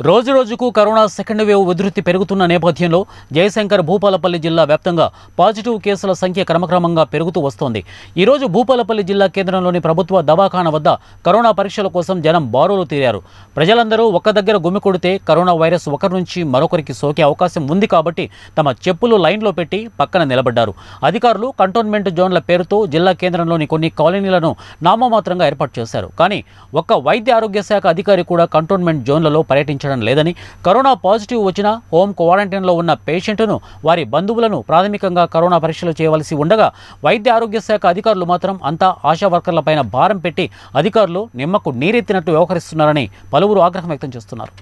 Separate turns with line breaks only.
రోజు రోజుకు corona second wave ఉధృతి పెరుగుతున్న నేపథ్యంలో జయశంకర్ భూపాలపల్లి జిల్లా వ్యాప్తంగా పాజిటివ్ కేసుల సంఖ్య క్రమక్రమంగా పెరుగుతూ వస్తోంది. ఈరోజు భూపాలపల్లి జిల్లా కేంద్రంలోని ప్రభుత్వ దవాఖాన వద్ద కరోనా పరీక్షల కోసం జనం బారులు తీరారు. ప్రజలందరూ ఒక్క దగ్గర గుమికొడితే కరోనా వైరస్ ఒకరి నుంచి మరొకరికి సోకే అవకాశం ఉంది కాబట్టి తమ చెప్పులు లైన్లో పెట్టి పక్కన నిలబడ్డారు. అధికారులు కంటోన్మెంట్ జోన్ల పేరుతో జిల్లా కేంద్రంలోని కొన్ని కాలనీలను నామమాత్రంగా ఏర్పాటు చేశారు. కానీ ఒక్క వైద్య ఆరోగ్య శాఖ అధికారి కూడా కంటోన్మెంట్ జోన్లలో పర్యటించడం లేదని కరోనా పాజిటివ్ వచ్చిన హోమ్ క్వారంటైన్లో ఉన్న పేషెంట్ను వారి బంధువులను ప్రాథమికంగా కరోనా పరీక్షలు చేయవలసి ఉండగా వైద్య ఆరోగ్య శాఖ అధికారులు మాత్రం అంతా ఆశా వర్కర్లపైన భారం పెట్టి అధికారులు నిమ్మకు నీరెత్తినట్టు వ్యవహరిస్తున్నారని పలువురు ఆగ్రహం వ్యక్తం చేస్తున్నారు.